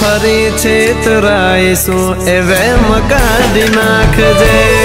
ફરી છેતરાઈશું એ એવે કાઢી નાખજે.